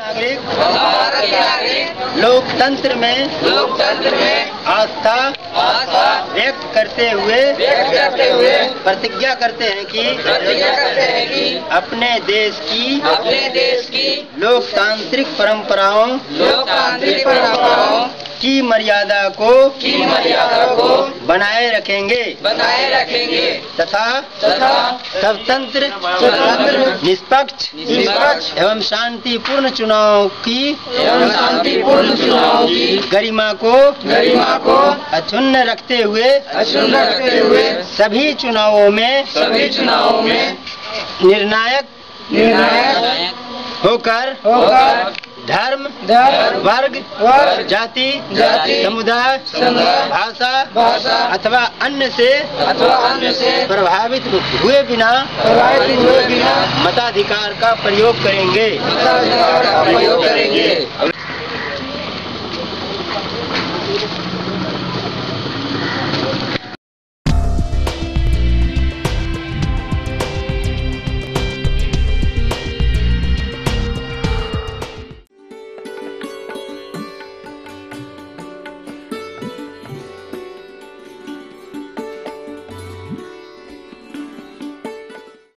नागरिक लोकतंत्र में लोकतंत्र में आस्था आस्था व्यक्त करते हुए व्यक्त करते हुए प्रतिज्ञा करते हैं कि प्रतिज्ञा करते हैं कि अपने देश की अपने देश की लोकतांत्रिक परंपराओं लोकतांत्रिक परंपराओं की मर्यादा को की मर्यादा को बनाए रखेंगे। बनाए रखेंगे। तथा तथा स्वतंत्र स्वतंत्र, निष्पक्ष निष्पक्ष एवं शांतिपूर्ण चुनाव की एवं शांतिपूर्ण चुनाव की गरिमा को गरिमा को अक्षुण्ण रखते हुए अक्षुण्ण रखते हुए सभी चुनावों में सभी चुनावों में निर्णायक निर्णायक होकर होकर धर्म धर्म वर्ग वर्ग, जाति जाति, समुदाय भाषा भाषा अथवा अन्य से अथवा अन्य से प्रभावित हुए बिना प्रभावित हुए बिना मताधिकार का प्रयोग करेंगे। मताधिकार का प्रयोग करेंगे।